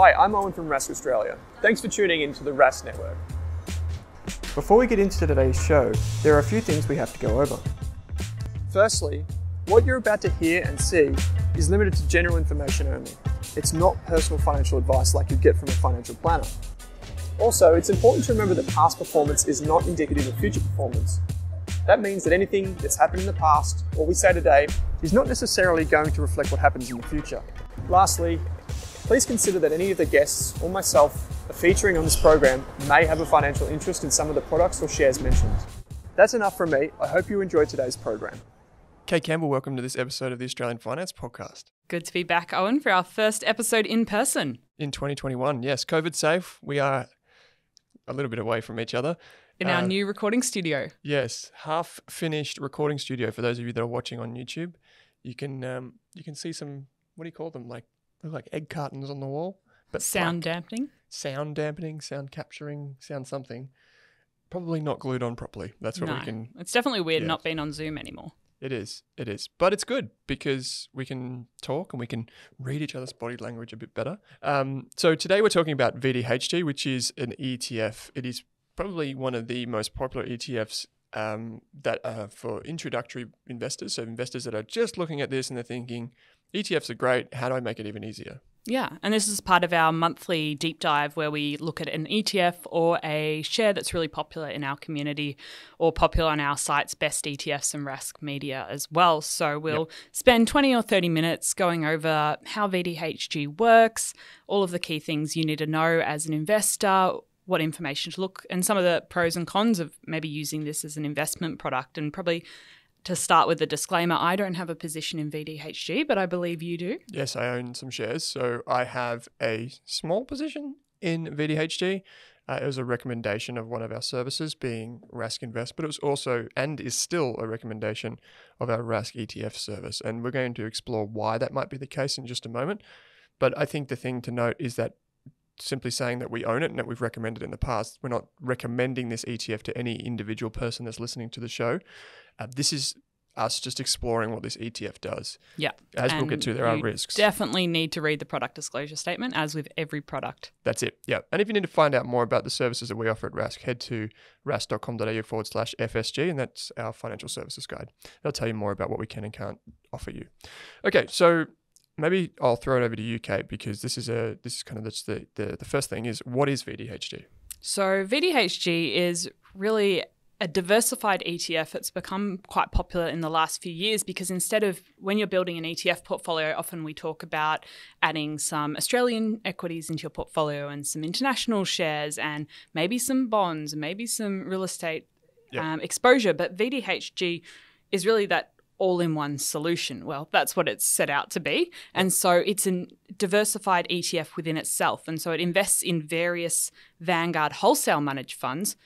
Hi, I'm Owen from Rask Australia. Thanks for tuning in to the Rask Network. Before we get into today's show, there are a few things we have to go over. Firstly, what you're about to hear and see is limited to general information only. It's not personal financial advice like you'd get from a financial planner. Also, it's important to remember that past performance is not indicative of future performance. That means that anything that's happened in the past, or we say today, is not necessarily going to reflect what happens in the future. Lastly, please consider that any of the guests or myself are featuring on this program may have a financial interest in some of the products or shares mentioned. That's enough from me. I hope you enjoyed today's program. Kate Campbell, welcome to this episode of the Australian Finance Podcast. Good to be back, Owen, for our first episode in person. In 2021, yes, COVID safe. We are a little bit away from each other. In our uh, new recording studio. Yes, half finished recording studio. For those of you that are watching on YouTube, you can um, you can see some what do you call them like like egg cartons on the wall, but sound dampening. Sound dampening, sound capturing, sound something. Probably not glued on properly. That's what no, we can. It's definitely weird yeah. not being on Zoom anymore. It is. It is. But it's good because we can talk and we can read each other's body language a bit better. Um, so today we're talking about VDHG, which is an ETF. It is probably one of the most popular ETFs um, that are for introductory investors. So investors that are just looking at this and they're thinking, ETFs are great. How do I make it even easier? Yeah, and this is part of our monthly deep dive where we look at an ETF or a share that's really popular in our community or popular on our site's best ETFs and Rask media as well. So we'll yep. spend 20 or 30 minutes going over how VDHG works, all of the key things you need to know as an investor, what information to look, and some of the pros and cons of maybe using this as an investment product and probably to start with a disclaimer, I don't have a position in VDHG, but I believe you do. Yes, I own some shares. So I have a small position in VDHG. Uh, it was a recommendation of one of our services, being Rask Invest, but it was also and is still a recommendation of our Rask ETF service. And we're going to explore why that might be the case in just a moment. But I think the thing to note is that simply saying that we own it and that we've recommended in the past, we're not recommending this ETF to any individual person that's listening to the show. Uh, this is us just exploring what this ETF does. Yeah. As and we'll get to, there are risks. Definitely need to read the product disclosure statement, as with every product. That's it. Yeah. And if you need to find out more about the services that we offer at Rask, head to rask.com.au forward slash FSG, and that's our financial services guide. They'll tell you more about what we can and can't offer you. Okay. So maybe I'll throw it over to you, Kate, because this is a this is kind of the the, the first thing is what is VDHG? So VDHG is really a diversified ETF, it's become quite popular in the last few years because instead of when you're building an ETF portfolio, often we talk about adding some Australian equities into your portfolio and some international shares and maybe some bonds, maybe some real estate yep. um, exposure. But VDHG is really that all in one solution. Well, that's what it's set out to be. And so it's a diversified ETF within itself. And so it invests in various Vanguard wholesale managed funds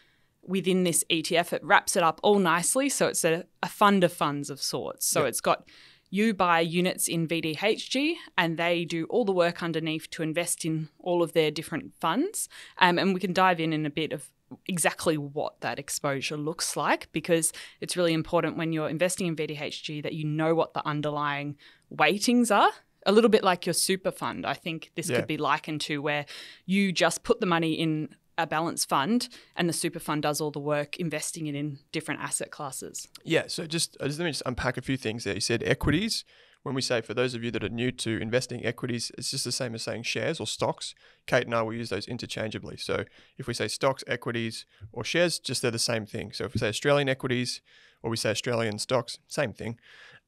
within this ETF, it wraps it up all nicely. So it's a, a fund of funds of sorts. So yep. it's got you buy units in VDHG and they do all the work underneath to invest in all of their different funds. Um, and we can dive in in a bit of exactly what that exposure looks like because it's really important when you're investing in VDHG that you know what the underlying weightings are a little bit like your super fund. I think this yeah. could be likened to where you just put the money in a balanced fund and the super fund does all the work investing it in different asset classes. Yeah, so just, uh, just let me just unpack a few things there. You said equities. When we say for those of you that are new to investing equities, it's just the same as saying shares or stocks. Kate and I will use those interchangeably. So if we say stocks, equities, or shares, just they're the same thing. So if we say Australian equities or we say Australian stocks, same thing.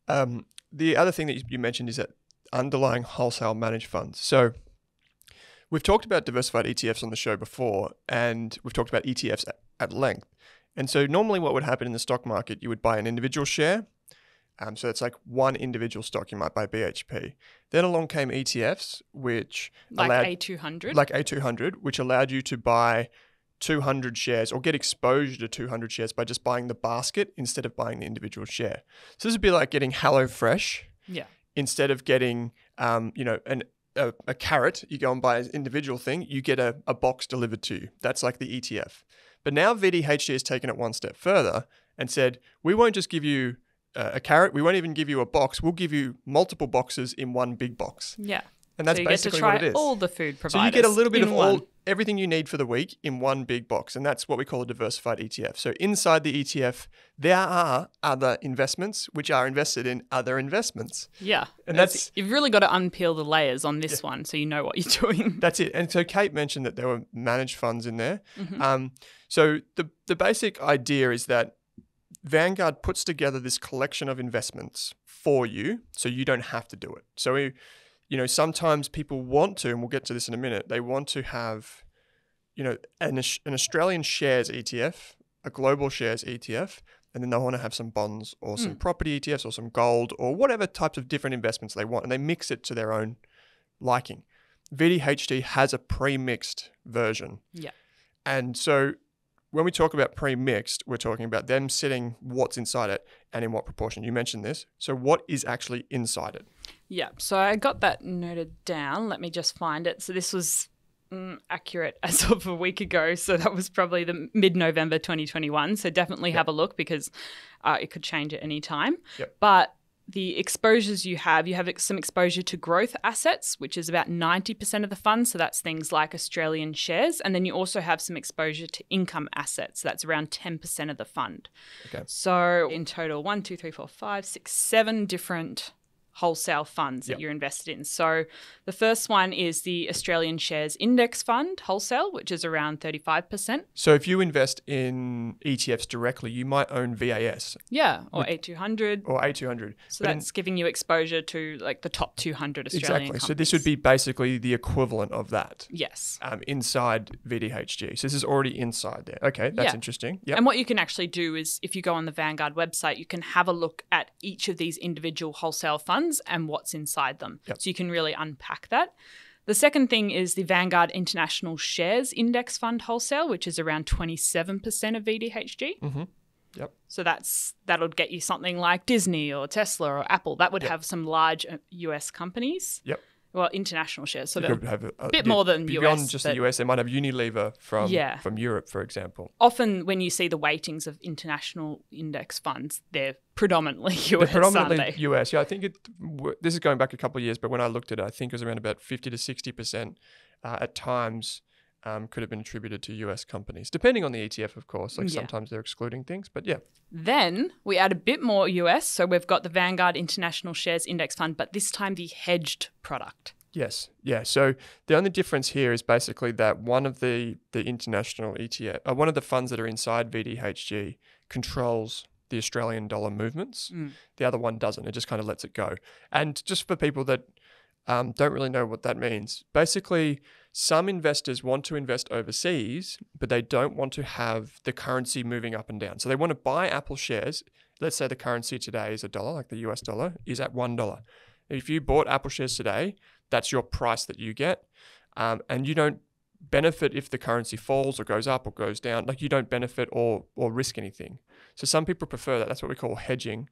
Um, the other thing that you mentioned is that underlying wholesale managed funds. So We've talked about diversified ETFs on the show before, and we've talked about ETFs at, at length. And so, normally, what would happen in the stock market, you would buy an individual share. Um, so it's like one individual stock. You might buy BHP. Then along came ETFs, which like allowed, A200, like A200, which allowed you to buy 200 shares or get exposure to 200 shares by just buying the basket instead of buying the individual share. So this would be like getting HelloFresh. Yeah. Instead of getting, um, you know, an a, a, carrot, you go and buy an individual thing, you get a, a box delivered to you. That's like the ETF. But now VDHG has taken it one step further and said, we won't just give you a, a carrot, we won't even give you a box, we'll give you multiple boxes in one big box. Yeah. And that's so you get to basically try what it is. all the food providers. So you get a little bit of all everything you need for the week in one big box, and that's what we call a diversified ETF. So inside the ETF, there are other investments which are invested in other investments. Yeah, And It's- that's- you've really got to unpeel the layers on this one, so you know what you're doing. That's it. And so Kate mentioned that there were managed funds in there. Mm-hmm. Um, so the the basic idea is that Vanguard puts together this collection of investments for you, so you don't have to do it. So we, you know, sometimes people want to, and we'll get to this in a minute. They want to have, you know, an, an Australian shares ETF, a global shares ETF, and then they want to have some bonds or some hmm. property ETFs or some gold or whatever types of different investments they want, and they mix it to their own liking. VDHG has a pre-mixed version. Yeah. And so when we talk about pre-mixed, we're talking about them setting what's inside it and in what proportion. You mentioned this. So what is actually inside it? Yeah, so I got that noted down. Let me just find it. So this was mm, accurate as of a week ago. So that was probably the mid November 2021. So definitely have a look because uh, it could change at any time. Yep. But the exposures you have, you have some exposure to growth assets, which is about 90% of the fund. So that's things like Australian shares. And then you also have some exposure to income assets. So that's around 10% of the fund. Okay. So in total, one, two, three, four, five, six, seven different wholesale funds Yep. that you're invested in. So the first one is the Australian Shares Index Fund wholesale, which is around 35%. So if you invest in ETFs directly, you might own VAS Yeah, or A200. or A200. So But in- that's giving you exposure to like the top 200 Australian exactly. So this would be basically the equivalent of that Yes. um, inside VDHG. So this is already inside there. Okay, that's Yeah. interesting. Yep. And what you can actually do is if you go on the Vanguard website, you can have a look at each of these individual wholesale funds and what's inside them. Yep. So you can really unpack that. The second thing is the Vanguard International Shares Index Fund wholesale, which is around 27% of VDHG. Mhm. Yep. So that's that'll get you something like Disney or Tesla or Apple. That would Yep. have some large uh, US companies. Yep. Well, international shares. So You they're could have a, a bit more than beyond US, just the US. They might have Unilever from Yeah. from Europe, for example. often when you see the weightings of international index funds, they're predominantly US, They're predominantly they? US. Yeah, I think it. This is going back a couple of years, but when I looked at it, I think it was around about fifty to sixty percent uh, at times. Um, could have been attributed to US companies, depending on the ETF, of course. Like Yeah. sometimes they're excluding things, but yeah, Then we add a bit more US. So we've got the Vanguard International Shares Index Fund, but this time the hedged product. Yes, yeah. So the only difference here is basically that one of the the international ETF, uh, one of the funds that are inside VDHG, controls the Australian dollar movements. Mm. The other one doesn't. It just kind of lets it go. And just for people that um, don't really know what that means, basically, some investors want to invest overseas, but they don't want to have the currency moving up and down. So they want to buy Apple shares. Let's say the currency today is a dollar, like the US dollar is at one dollar. If you bought Apple shares today, that's your price that you get. Um, and you don't benefit if the currency falls or goes up or goes down. Like you don't benefit or, or risk anything. So some people prefer that. That's what we call hedging.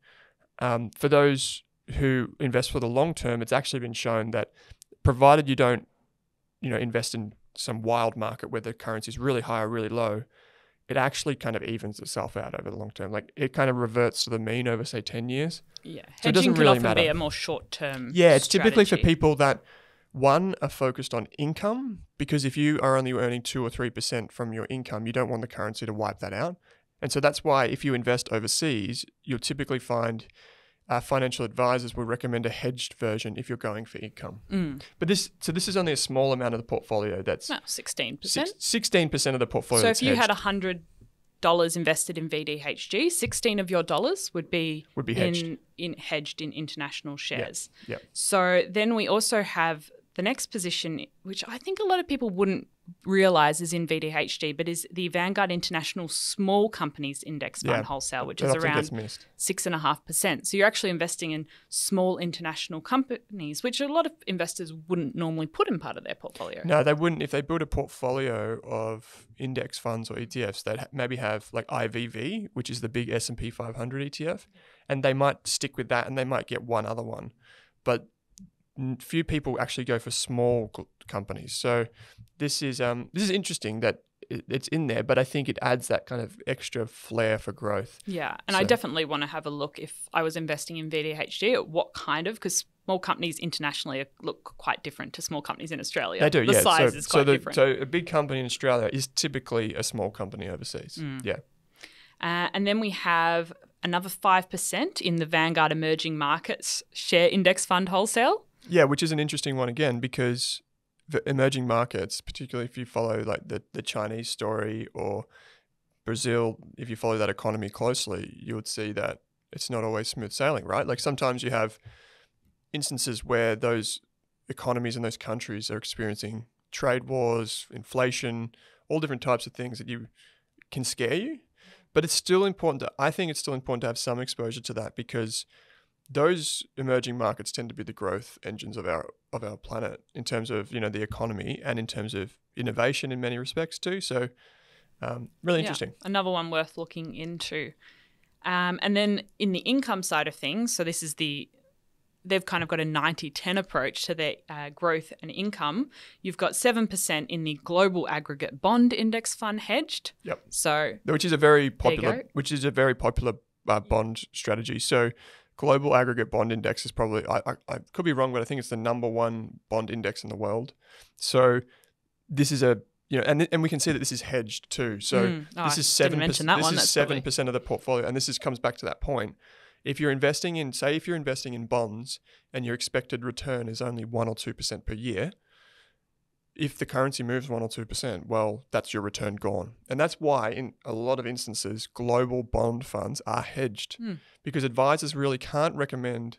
Um, for those who invest for the long term, it's actually been shown that provided you don't, you know, invest in some wild market where the currency is really high or really low, it actually kind of evens itself out over the long term. Like it kind of reverts to the mean over say 10 years. Yeah. So it Hedging doesn't can really often be a more short term. Yeah, it's typically for people that one are focused on income because if you are only earning two or three percent from your income, you don't want the currency to wipe that out. And so that's why if you invest overseas, you'll typically find uh, financial advisors will recommend a hedged version if you're going for income. Mm. But this, so this is only a small amount of the portfolio. That's No, 16%. sixteen percent of the portfolio. so if you had hedged. a $100 invested in VDHG, 16 of your dollars would be, Would be hedged. In, in hedged in international shares. yeah. So then we also have the next position, which I think a lot of people wouldn't realize is in VDHG, but is the Vanguard International Small Companies Index Fund Yeah, Wholesale, which is around six and a half percent. So you're actually investing in small international companies, which a lot of investors wouldn't normally put in part of their portfolio. No, they wouldn't. If they build a portfolio of index funds or ETFs, they'd maybe have like IVV, which is the big S and P 500 ETF, and they might stick with that, and they might get one other one, but few people actually go for small companies. So this is um this is interesting that it's in there, but I think it adds that kind of extra flair for growth. Yeah, and I definitely want to have a look if I was investing in VDHG at what kind of because small companies internationally look quite different to small companies in Australia. They do, the yeah. size so, is so, quite the, different. so a big company in Australia is typically a small company overseas. Mm. Yeah. Uh, and then we have another 5% in the Vanguard Emerging Markets Share Index Fund Wholesale. Yeah, which is an interesting one again because the emerging markets, particularly if you follow like the, the Chinese story or Brazil, if you follow that economy closely, you would see that it's not always smooth sailing, right? Like sometimes you have instances where those economies in those countries are experiencing trade wars, inflation, all different types of things that you can scare you. But it's still important to, I think it's still important to have some exposure to that because those emerging markets tend to be the growth engines of our of our planet in terms of you know the economy and in terms of innovation in many respects too. So um, really Yeah, interesting. another one worth looking into. Um, and then in the income side of things, so this is the they've kind of got a 90-10 approach to their uh, growth and income. You've got 7% in the global aggregate bond index fund hedged. Yep. So Which is a very popular which is a very popular uh, bond strategy. So global aggregate bond index is probably I, I, I could be wrong, but I think it's the number one bond index in the world. So this is a you know, and and we can see that this is hedged too. So Mm. Oh, this is seven. that This one. is seven percent of the portfolio, and this is comes back to that point. If you're investing in, say, if you're investing in bonds and your expected return is only one or two percent per year, if the currency moves one or two percent, well, that's your return gone, and that's why in a lot of instances, global bond funds are hedged Hmm. because advisors really can't recommend,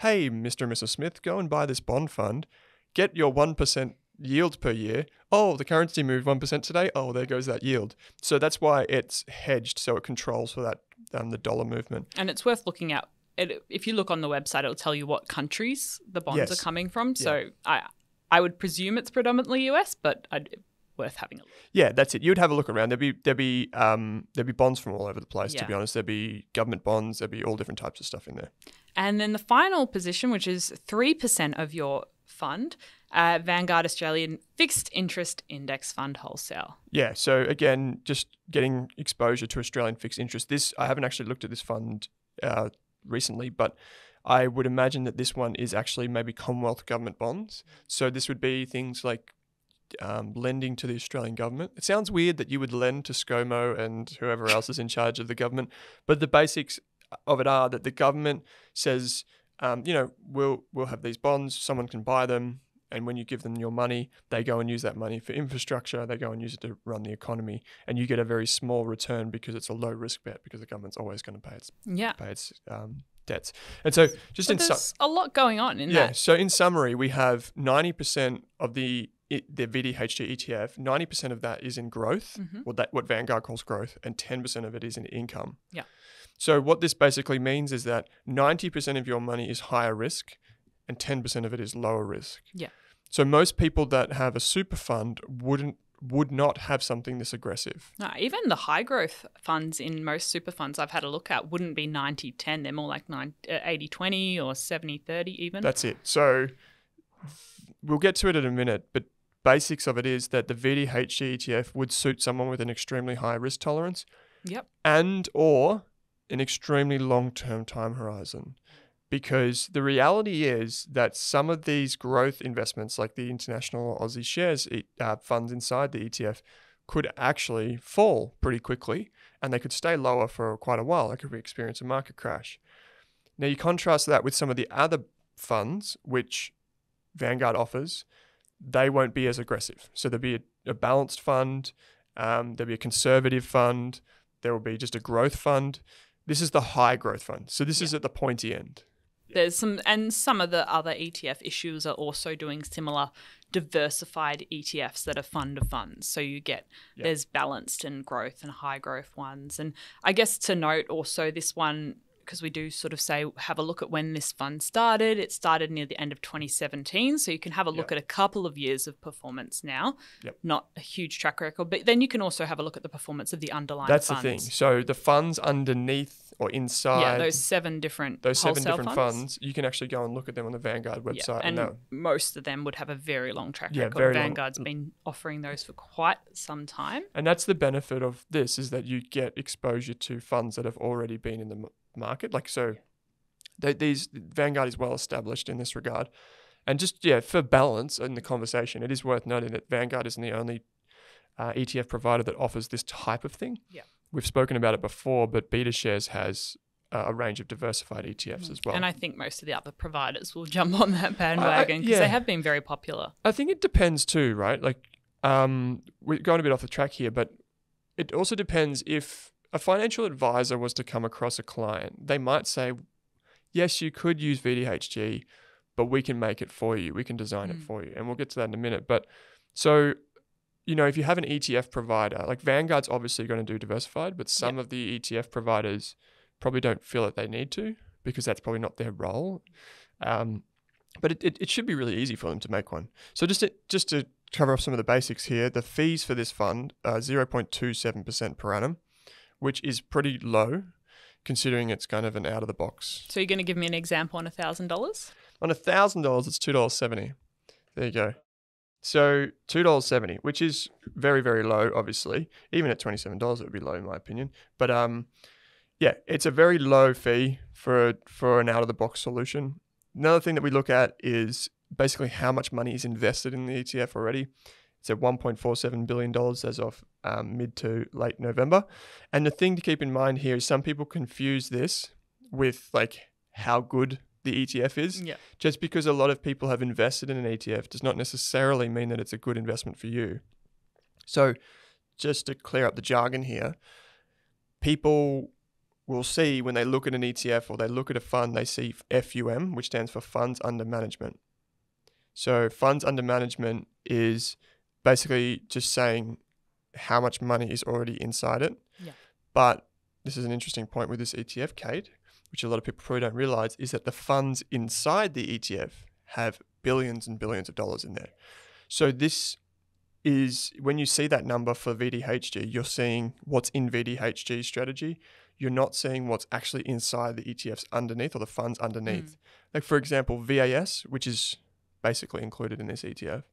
hey, Mr. and Mrs. Smith, go and buy this bond fund, get your one percent yield per year. Oh, the currency moved one percent today. Oh, there goes that yield. So that's why it's hedged, so it controls for that um, the dollar movement. and it's worth looking at. It, if you look on the website, it'll tell you what countries the bonds Yes. are coming from. So I I would presume it's predominantly US, but I'd, worth having a look. Yeah, that's it. You'd have a look around. There'd be there'd be um there'd be bonds from all over the place. To be honest, there'd be government bonds. There'd be all different types of stuff in there. And then the final position, which is 3% of your fund, uh, Vanguard Australian Fixed Interest Index Fund Wholesale. Yeah. So again, just getting exposure to Australian fixed interest. This I haven't actually looked at this fund uh, recently, but I would imagine that this one is actually maybe Commonwealth government bonds. So this would be things like um, lending to the Australian government. It sounds weird that you would lend to ScoMo and whoever else is in charge of the government, but the basics of it are that the government says, um, you know, we'll we'll have these bonds. Someone can buy them. And when you give them your money, they go and use that money for infrastructure. They go and use it to run the economy, and you get a very small return because it's a low risk bet because the government's always going to pay its Yeah. pay its um, debts. And so, just But in su- there's a lot going on in yeah. that. So in summary, we have ninety percent of the the VDHG ETF. Ninety percent of that is in growth, Mhm. what that what Vanguard calls growth, and ten percent of it is in income. Yeah. So what this basically means is that ninety percent of your money is higher risk, and ten percent of it is lower risk. Yeah. So most people that have a super fund wouldn't would not have something this aggressive. No, even the high growth funds in most super funds I've had a look at wouldn't be 90 10. They're more like uh, 80 20 or 70 30 even. That's it. So we'll get to it in a minute, but basics of it is that the VDHG ETF would suit someone with an extremely high risk tolerance yep. and or an extremely long-term time horizon. Because the reality is that some of these growth investments, like the international Aussie shares e- uh, funds inside the ETF, could actually fall pretty quickly and they could stay lower for quite a while. They could experience a market crash. Now, you contrast that with some of the other funds which Vanguard offers, they won't be as aggressive. So there'll be a, a balanced fund, um, there'll be a conservative fund, there will be just a growth fund. This is the high growth fund. So this is at the pointy end. There's some, and some of the other ETF issues are also doing similar diversified ETFs that are fund of funds. So you get Yeah. there's balanced and growth and high growth ones. And I guess to note also this one because we do sort of say have a look at when this fund started. It started near the end of 2017, so you can have a look Yep. at a couple of years of performance now. Yep. Not a huge track record, but then you can also have a look at the performance of the underlying That's funds. the thing. So the funds underneath or inside Yeah, those seven different those seven different funds. funds, you can actually go and look at them on the Vanguard Yeah, website. and know. most of them would have a very long track Yeah, record. very long. Vanguard's mm. been offering those for quite some time. And that's the benefit of this is that you get exposure to funds that have already been in the market. Like so, they, these Vanguard is well established in this regard. And just yeah, for balance in the conversation, it is worth noting that Vanguard isn't the only uh, ETF provider that offers this type of thing. Yeah. we've spoken about it before, but BetaShares has uh, a range of diversified ETFs as well. And I think most of the other providers will jump on that bandwagon because yeah. they have been very popular. I think it depends too, right? Like, um, we're going a bit off the track here, but it also depends if a financial advisor was to come across a client, they might say, yes, you could use VDHG, but we can make it for you. We can design it Mm. for you. And we'll get to that in a minute. But so, you know, if you have an ETF provider, like Vanguard's obviously going to do diversified, but some of the ETF providers probably don't feel that they need to because that's probably not their role. Um, but it, it, it should be really easy for them to make one. So just to, just to cover off some of the basics here, the fees for this fund are 0.27% per annum, which is pretty low considering it's kind of an out of the box. So you're going to give me an example on $1,000? On $1,000, it's $2.70. There you go. So $2.70, which is very, very low, obviously. Even at $27, it would be low in my opinion. But um, yeah, it's a very low fee for, for an out of the box solution. Another thing that we look at is basically how much money is invested in the ETF already. It's at $1.47 billion as of um, mid to late November. And the thing to keep in mind here is some people confuse this with like how good the ETF is. Yeah. Just because a lot of people have invested in an ETF does not necessarily mean that it's a good investment for you. So, just to clear up the jargon here, people will see when they look at an ETF or they look at a fund, they see FUM, which stands for Funds Under Management. So, funds under management is basically just saying how much money is already inside it. Yeah. But this is an interesting point with this ETF, Kate, which a lot of people probably don't realize, is that the funds inside the ETF have billions and billions of dollars in there. So this is when you see that number for VDHG, you're seeing what's in VDHG's strategy. You're not seeing what's actually inside the ETFs underneath or the funds underneath. Mm. Like for example, VAS, which is basically included in this ETF,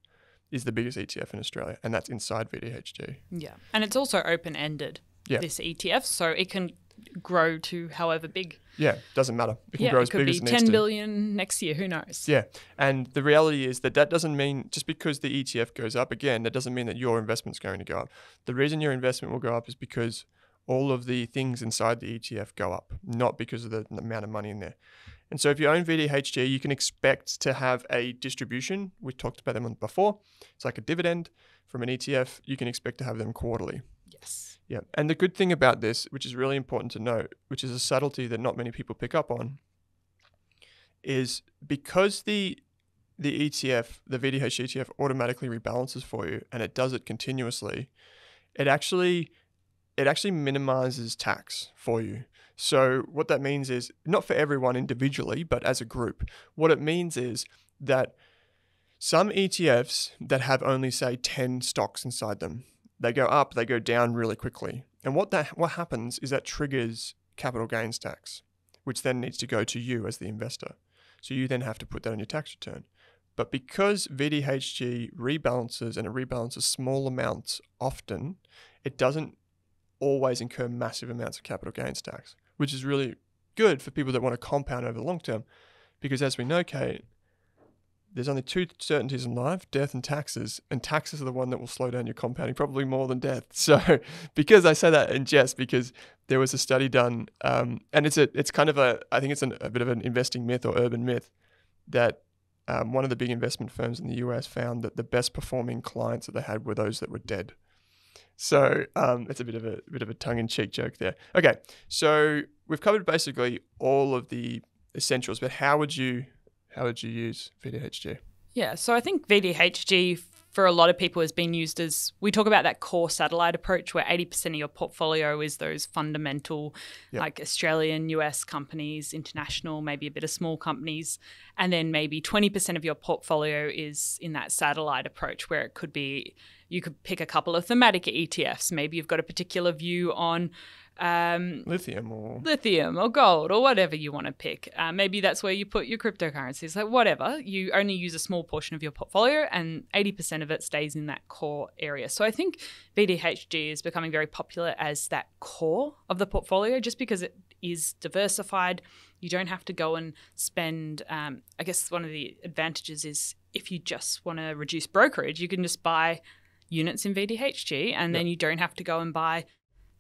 is the biggest ETF in Australia, and that's inside VDHG. Yeah. And it's also open ended, Yeah. this ETF. So it can grow to however big. Yeah, it doesn't matter. It can yeah, grow it as could big be as it needs 10 to. billion next year. Who knows? Yeah, and the reality is that that doesn't mean just because the ETF goes up again, that doesn't mean that your investment's going to go up. The reason your investment will go up is because all of the things inside the ETF go up, not because of the amount of money in there. And so if you own VDHG, you can expect to have a distribution. We talked about them before. It's like a dividend from an ETF. You can expect to have them quarterly. Yes. Yeah. And the good thing about this, which is really important to note, which is a subtlety that not many people pick up on, is because the the ETF, the VDH ETF automatically rebalances for you and it does it continuously, it actually it actually minimizes tax for you. So what that means is not for everyone individually, but as a group. What it means is that some ETFs that have only say 10 stocks inside them, they go up, they go down really quickly. And what that what happens is that triggers capital gains tax, which then needs to go to you as the investor. So you then have to put that on your tax return. But because VDHG rebalances and it rebalances small amounts often, it doesn't always incur massive amounts of capital gains tax, which is really good for people that want to compound over the long term. Because as we know, Kate, there's only two certainties in life death and taxes. And taxes are the one that will slow down your compounding probably more than death. So, because I say that in jest, because there was a study done, um, and it's a, it's kind of a, I think it's an, a bit of an investing myth or urban myth that um, one of the big investment firms in the US found that the best performing clients that they had were those that were dead. So um, it's a bit of a, bit of a tongue-in-cheek joke there. Okay, so we've covered basically all of the essentials, but how would you how would you use VDHG? Yeah. So I think VDHG for a lot of people has been used as we talk about that core satellite approach where 80% of your portfolio is those fundamental Yep. like Australian, US companies, international, maybe a bit of small companies, and then maybe 20% of your portfolio is in that satellite approach where it could be you could pick a couple of thematic ETFs. Maybe you've got a particular view on um, Lithium or lithium or gold or whatever you want to pick. Uh, maybe that's where you put your cryptocurrencies, like whatever. You only use a small portion of your portfolio and 80% of it stays in that core area. So I think VDHG is becoming very popular as that core of the portfolio just because it is diversified. You don't have to go and spend, um, I guess one of the advantages is if you just want to reduce brokerage, you can just buy units in VDHG and then you don't have to go and buy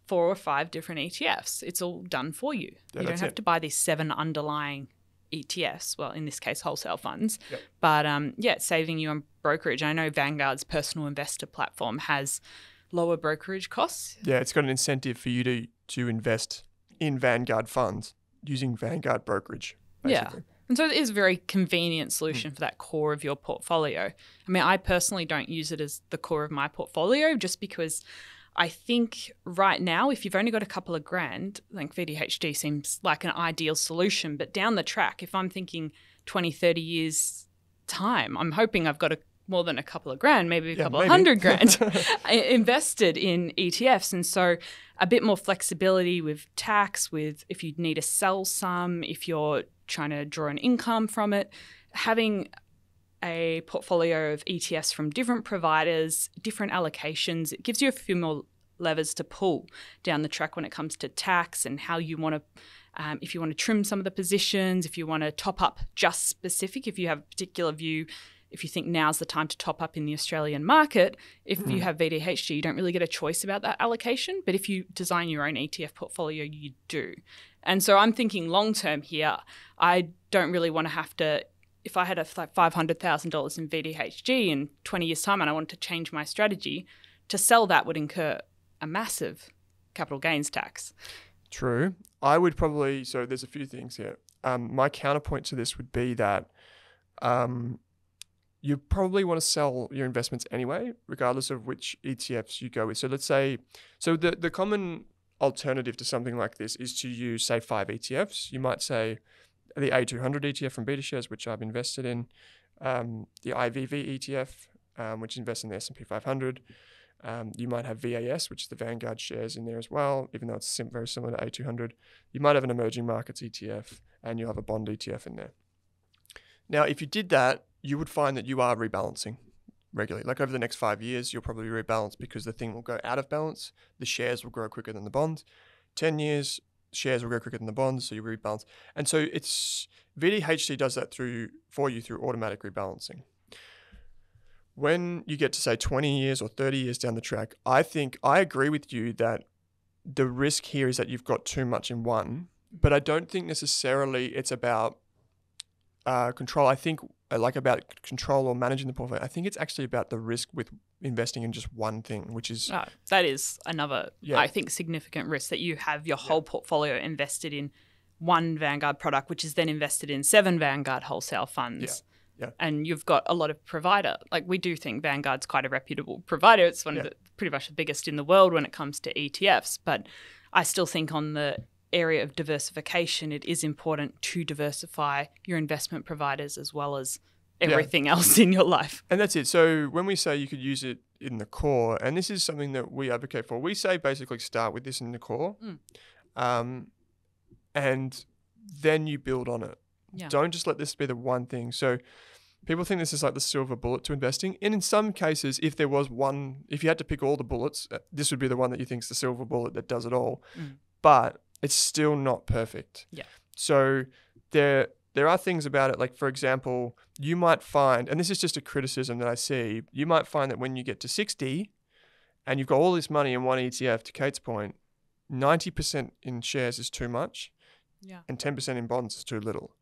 four or five different ETFs. It's all done for you. Yeah, you don't have it. to buy these seven underlying ETFs. Well, in this case, wholesale funds. Yep. But um, yeah, it's saving you on brokerage. I know Vanguard's personal investor platform has lower brokerage costs. yeah, it's got an incentive for you to to invest in Vanguard funds using Vanguard brokerage. Yeah. And so it is a very convenient solution for that core of your portfolio. I mean, I personally don't use it as the core of my portfolio just because I think right now, if you've only got a couple of grand, like VDHG seems like an ideal solution. But down the track, if I'm thinking 20, 30 years' time, I'm hoping I've got a more than a couple of grand, maybe a Yeah, couple maybe. of hundred grand invested in ETFs. And so a bit more flexibility with tax, with if you need to sell some, if you're trying to draw an income from it, having a portfolio of ETFs from different providers, different allocations, it gives you a few more levers to pull down the track when it comes to tax and how you want to. Um, if you want to trim some of the positions, if you want to top up just specific, if you have a particular view, if you think now's the time to top up in the Australian market, if you have VDHG, you don't really get a choice about that allocation. But if you design your own ETF portfolio, you do. And so I'm thinking long term here. I don't really want to have to. If I had a like five hundred thousand dollars in VDHG in twenty years' time, and I wanted to change my strategy, to sell that would incur a massive capital gains tax. True. I would probably so there's a few things here. Um, my counterpoint to this would be that um, you probably want to sell your investments anyway, regardless of which ETFs you go with. So let's say so the the common alternative to something like this is to use say five ETFs. You might say the A200 ETF from BetaShares, which I've invested in, um, the IVV ETF, um, which invests in the S&P 500. Um, you might have VAS, which is the Vanguard shares in there as well, even though it's sim- very similar to A200. You might have an emerging markets ETF and you'll have a bond ETF in there. Now, if you did that, you would find that you are rebalancing regularly. Like over the next five years, you'll probably rebalance because the thing will go out of balance. The shares will grow quicker than the bonds. 10 years, shares will grow quicker than the bonds, so you rebalance. And so it's VDHG does that through for you through automatic rebalancing when you get to say 20 years or 30 years down the track, I think I agree with you that the risk here is that you've got too much in one, but I don't think necessarily it's about uh, control. I think uh, like about control or managing the portfolio. I think it's actually about the risk with investing in just one thing, which is Oh, that is another, Yeah. I think, significant risk that you have your whole portfolio invested in one Vanguard product, which is then invested in seven Vanguard wholesale funds. Yeah. And you've got a lot of provider. Like we do think Vanguard's quite a reputable provider. It's one Yeah. of the pretty much the biggest in the world when it comes to ETFs. But I still think on the area of diversification, it is important to diversify your investment providers as well as everything else in your life. And that's it. So when we say you could use it in the core, and this is something that we advocate for, we say basically start with this in the core, Mm. um, and then you build on it. Yeah. Don't just let this be the one thing. So people think this is like the silver bullet to investing, and in some cases, if there was one, if you had to pick all the bullets, uh, this would be the one that you think is the silver bullet that does it all. Mm. But it's still not perfect. Yeah. So there there are things about it like for example you might find and this is just a criticism that i see you might find that when you get to 60 and you've got all this money in one etf to kate's point 90% in shares is too much Yeah. and 10% in bonds is too little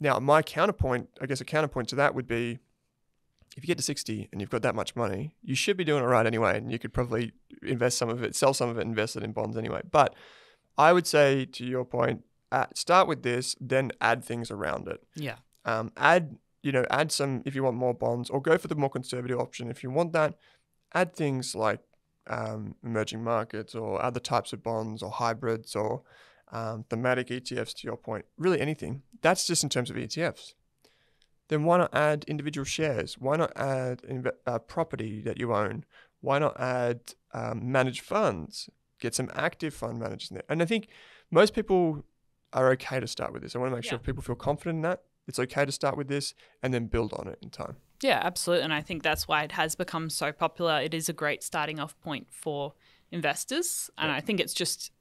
now my counterpoint i guess a counterpoint to that would be if you get to 60 and you've got that much money you should be doing it right anyway and you could probably invest some of it sell some of it invest it in bonds anyway but i would say to your point uh, start with this then add things around it Yeah. um, add you know, add some if you want more bonds, or go for the more conservative option if you want that. Add things like um, emerging markets or other types of bonds or hybrids or um, thematic ETFs. To your point, really anything. That's just in terms of ETFs. Then why not add individual shares? Why not add inve- uh, property that you own? Why not add um, managed funds? Get some active fund managers in there. And I think most people are okay to start with this. I want to make sure people feel confident in that. It's okay to start with this and then build on it in time. Yeah, absolutely. And I think that's why it has become so popular. It is a great starting off point for investors. And I think it's just,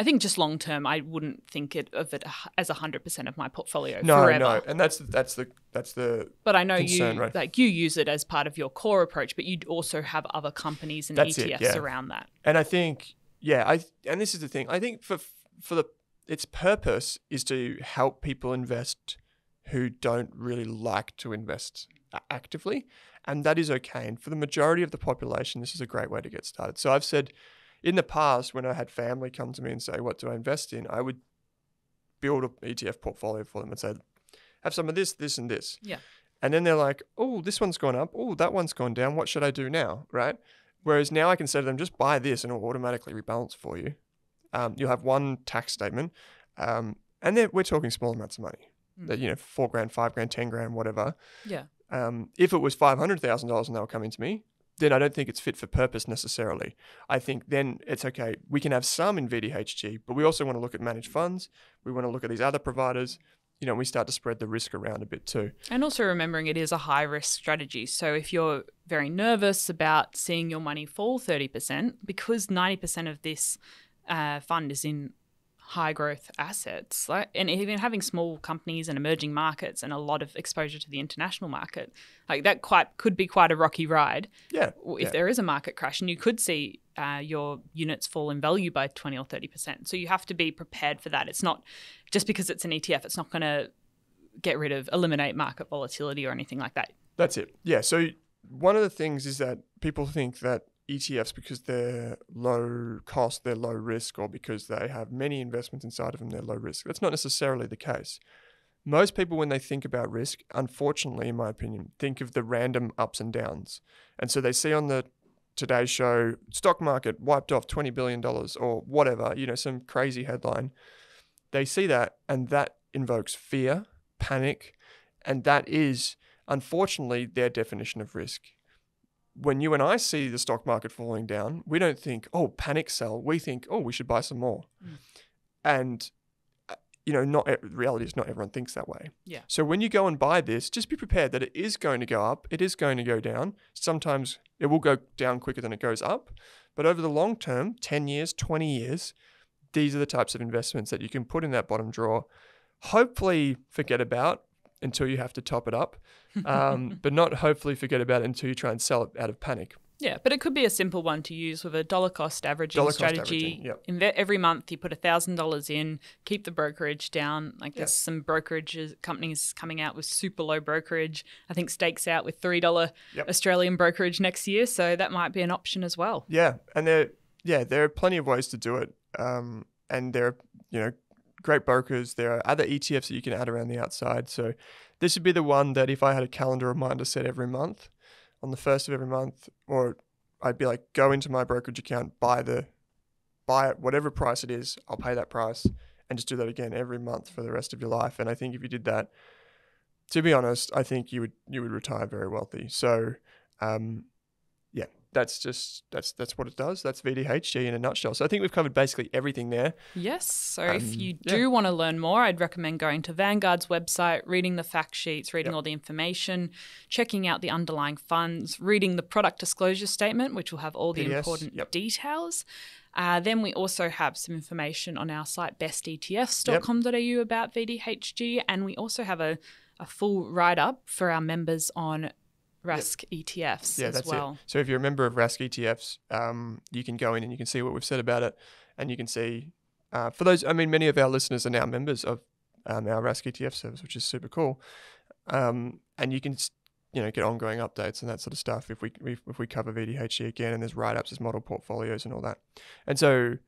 I think just long term, I wouldn't think it of it as 100% of my portfolio No, forever. no, and that's that's the that's the But I know concern, you right? like you use it as part of your core approach, but you also have other companies and That's it, ETFs yeah. around that. and I think yeah, I and this is the thing. I think for for the its purpose is to help people invest who don't really like to invest actively, and that is okay. And for the majority of the population, this is a great way to get started. So I've said in the past when I had family come to me and say, "What do I invest in?" I would build an ETF portfolio for them and say, "Have some of this, this, and this." Yeah. And then they're like, "Oh, this one's gone up. Oh, that one's gone down. What should I do now?" Right? Whereas now I can say to them, just buy this and it'll automatically rebalance for you. Um, you'll have one tax statement, um, and then we're talking small amounts of money. Mm. That you know, four grand, five grand, ten grand, whatever. Yeah. Um, if it was five hundred thousand dollars and they were coming to me, then I don't think it's fit for purpose necessarily. I think then it's okay. We can have some in VDHG, but we also want to look at managed funds. We want to look at these other providers. You know, we start to spread the risk around a bit too. And also remembering it is a high risk strategy. So if you're very nervous about seeing your money fall 30%, because 90% of this uh, fund is in high growth assets, like, and even having small companies and emerging markets and a lot of exposure to the international market, like that quite could be quite a rocky ride. Yeah. if yeah. there is a market crash, and you could see uh, your units fall in value by 20 or 30%. So you have to be prepared for that. It's not just because it's an ETF, it's not going to get rid of, eliminate market volatility or anything like that. That's it. Yeah. So one of the things is that people think that ETFs, because they're low cost, they're low risk, or because they have many investments inside of them, they're low risk. That's not necessarily the case. Most people, when they think about risk, unfortunately, in my opinion, think of the random ups and downs. And so they see on the Today Show, stock market wiped off $20 billion or whatever, you know, some crazy headline. They see that and that invokes fear, panic, and that is unfortunately their definition of risk. When you and I see the stock market falling down, we don't think, oh, panic sell. We think, oh, we should buy some more. Mm. And, uh, you know, not reality is not everyone thinks that way. Yeah. So when you go and buy this, just be prepared that it is going to go up, it is going to go down. Sometimes it will go down quicker than it goes up. But over the long term, 10 years, 20 years, these are the types of investments that you can put in that bottom drawer. Hopefully, forget about until you have to top it up, um, but not hopefully forget about it until you try and sell it out of panic. Yeah, but it could be a simple one to use with a dollar cost averaging Dollar cost strategy. averaging, yep. Inve- every month you put thousand dollars in, keep the brokerage down. Like there's some brokerages companies coming out with super low brokerage. I think Stake's out with three dollar Yep. Australian brokerage next year, so that might be an option as well. Yeah, and there, yeah, there are plenty of ways to do it, um, and there are you know great brokers. There are other ETFs that you can add around the outside. So this would be the one that if I had a calendar reminder set every month, on the first of every month, or I'd be like, go into my brokerage account, buy the, buy it whatever price it is. I'll pay that price, and just do that again every month for the rest of your life. And I think if you did that, to be honest, I think you would you would retire very wealthy. So. Um, that's just that's that's what it does. That's VDHG in a nutshell. So I think we've covered basically everything there. Yes. So Um, if you yeah. do want to learn more, I'd recommend going to Vanguard's website, reading the fact sheets, reading Yep. all the information, checking out the underlying funds, reading the product disclosure statement, which will have all the PDS, important yep. details. Uh, then we also have some information on our site, bestetfs.com.au, about VDHG. And we also have a, a full write up for our members on Rask ETFs Yeah, as that's well. it. So if you're a member of Rask ETFs, um, you can go in and you can see what we've said about it, and you can see uh, for those. I mean, many of our listeners are now members of um, our Rask ETF service, which is super cool. Um, and you can you know get ongoing updates and that sort of stuff if we if, if we cover VDHG again and there's write ups, there's model portfolios and all that. And so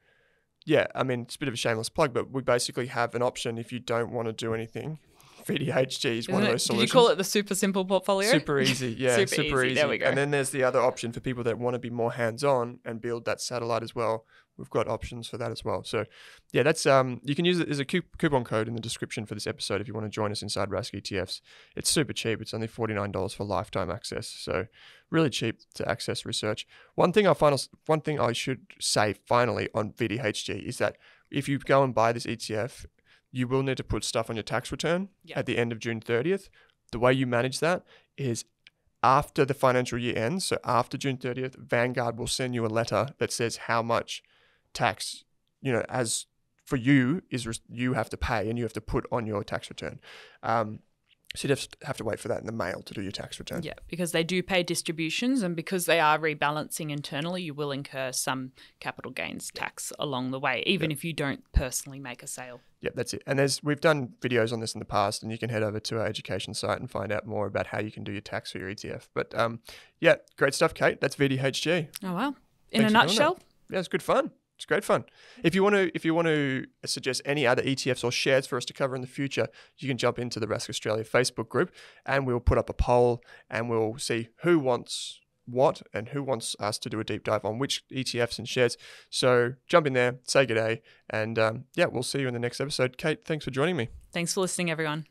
yeah, I mean it's a bit of a shameless plug, but we basically have an option if you don't want to do anything. VDHG is one Isn't of it- those Did solutions. you call it the super simple portfolio? Super easy, yeah, Super super, easy, easy. there we go. And then there's the other option for people that want to be more hands-on and build that satellite as well. We've got options for that as well. So, yeah, that's um, you can use it as a coupon code in the description for this episode if you want to join us inside Rask ETFs. It's super cheap. It's only forty nine dollars for lifetime access. So, really cheap to access research. One thing I final, one thing I should say finally on VDHG is that if you go and buy this ETF, you will need to put stuff on your tax return Yeah. at the end of June 30th. The way you manage that is after the financial year ends, so after June 30th, Vanguard will send you a letter that says how much tax, you know, as for you is you have to pay and you have to put on your tax return. Um, so you just have to wait for that in the mail to do your tax return. Yeah, because they do pay distributions, and because they are rebalancing internally, you will incur some capital gains tax along the way, even if you don't personally make a sale. Yeah, that's it. And there's we've done videos on this in the past, and you can head over to our education site and find out more about how you can do your tax for your ETF. But um, yeah, great stuff, Kate. That's VDHG. Oh wow! Thanks In a nutshell, Yeah, it's good fun. It's great fun. If you want to, if you want to suggest any other ETFs or shares for us to cover in the future, you can jump into the Rask Australia Facebook group, and we'll put up a poll, and we'll see who wants what and who wants us to do a deep dive on which ETFs and shares. So jump in there, say good day, and um, yeah, we'll see you in the next episode. Kate, thanks for joining me. thanks for listening, everyone.